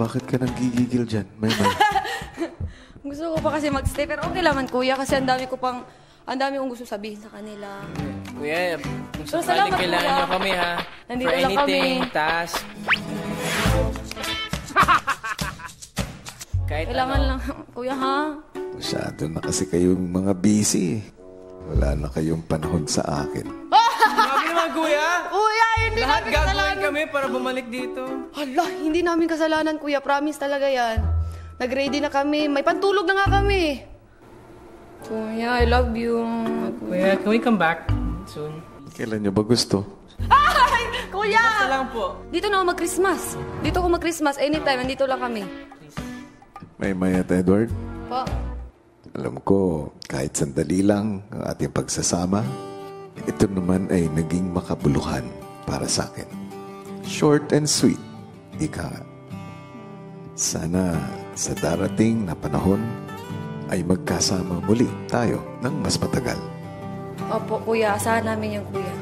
Bakit ka nang gigigil dyan? May may. Gusto ko pa kasi magstay, pero okay lang man, kuya, kasi ang dami ko pang, ang dami kong gusto sabihin sa kanila. Kuya, kung So, sakaling salamat, kailangan kuya. nyo kami ha. Nandito For lang anything, kami. task. Kahit Kailangan ano. lang, kuya, ha? Masyado na kasi kayong mga busy. Wala na kayong panahon sa akin. Kuya, hindi Lahat namin gagawin kasalanan. kami para bumalik dito. Hala, hindi namin kasalanan, kuya. Promise talaga yan. Nag-ready na kami. May pantulog na nga kami. Kuya, I love you. Kuya, can we come back soon? Kailan nyo ba gusto? Ay, kuya! Basta lang po. Dito na ako mag-Christmas. Dito ako mag-Christmas. Anytime, nandito lang kami. May may at Edward? Po. Alam ko, kahit sandali lang ang ating pagsasama, ito naman ay naging makabuluhan para sa akin. Short and sweet, ika nga. Sana sa darating na panahon ay magkasama muli tayo ng mas matagal. Opo, kuya. Asahan namin yung kuya.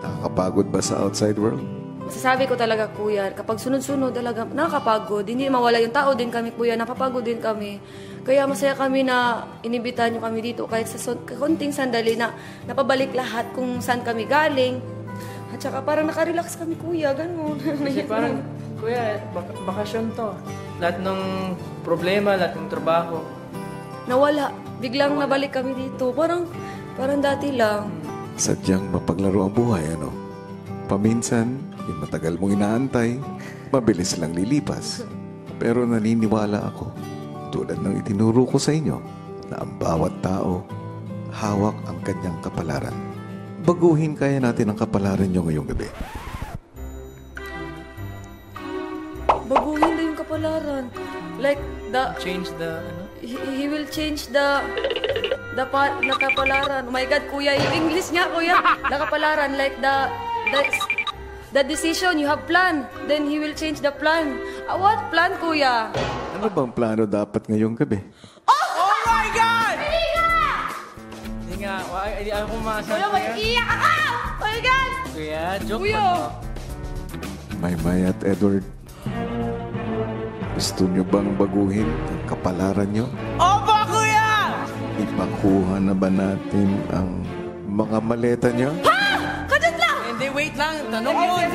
Nakakapagod ba sa outside world? Masasabi ko talaga, kuya, kapag sunod-sunod talaga, nakakapagod. Hindi mawala yung tao din kami, kuya. Napapagod din kami. Kaya masaya kami na inibitahan nyo kami dito kahit sa konting sandali na napabalik lahat kung saan kami galing. At saka parang nakarelax kami, kuya. Ganun. Kasi parang, kuya, bak- bakasyon to. Lahat ng problema, lahat ng trabaho. Nawala. Biglang nabalik kami dito. Parang, parang dati lang. Sadyang mapaglaro ang buhay, ano? Paminsan, yung matagal mong inaantay, mabilis lang lilipas. Pero naniniwala ako, tulad ng itinuro ko sa inyo, na ang bawat tao, hawak ang kanyang kapalaran. Baguhin kaya natin ang kapalaran nyo ngayong gabi. Baguhin na yung kapalaran. Like, the, Change the, ano? he, he will change the the pa, na kapalaran. Oh my God, kuya, yung English niya, kuya. The kapalaran, like the, the, the decision you have plan. Then he will change the plan. Ah, what plan, kuya? Ano bang plano dapat ngayong gabi? Wa- hindi ako kumasa. Kuya, mag-iyak ka! Oh my God! Kuya, joke Kuya. pa to. Maymay at Edward, gusto nyo bang baguhin ang kapalaran nyo? Opo, kuya! Ipakuha na ba natin ang mga maleta nyo? Kadyan lang! Hindi, wait lang. Tanong yun.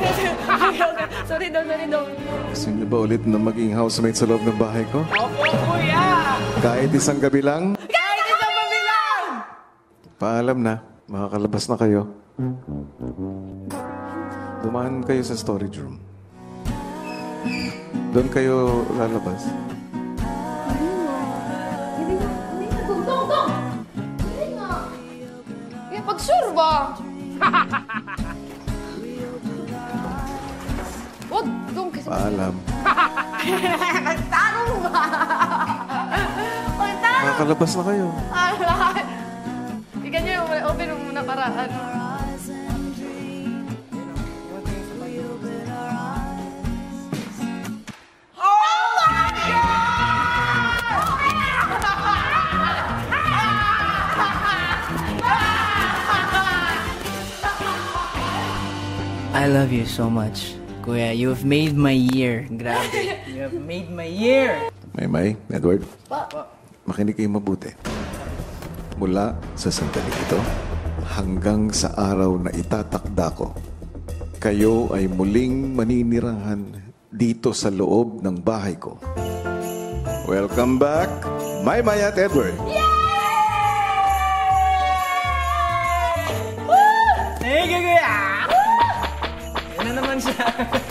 sorry daw, sorry daw. Gusto nyo ba ulit na maging housemate sa loob ng bahay ko? Opo, kuya! Kahit isang gabi lang, Kahit isang pabilang! Paalam na, makakalabas na kayo. Dumaan kayo sa storage room. Doon kayo lalabas. Eh, pag-sure ba? Wag, dong kasi. Paalam. Tanong ba? Ay, tanong! Makakalabas na kayo. Alright. Ikaw niyo, open mo muna para ano. I love you so much. Kuya, you have made my year. Grabe. You have made my year. Maymay, Edward, Pa, makinig kayo mabuti. Mula sa sandali ito hanggang sa araw na itatakda ko, kayo ay muling maninirahan dito sa loob ng bahay ko. Welcome back, Maymay at Edward. Thank you, kuya! Yan na naman siya.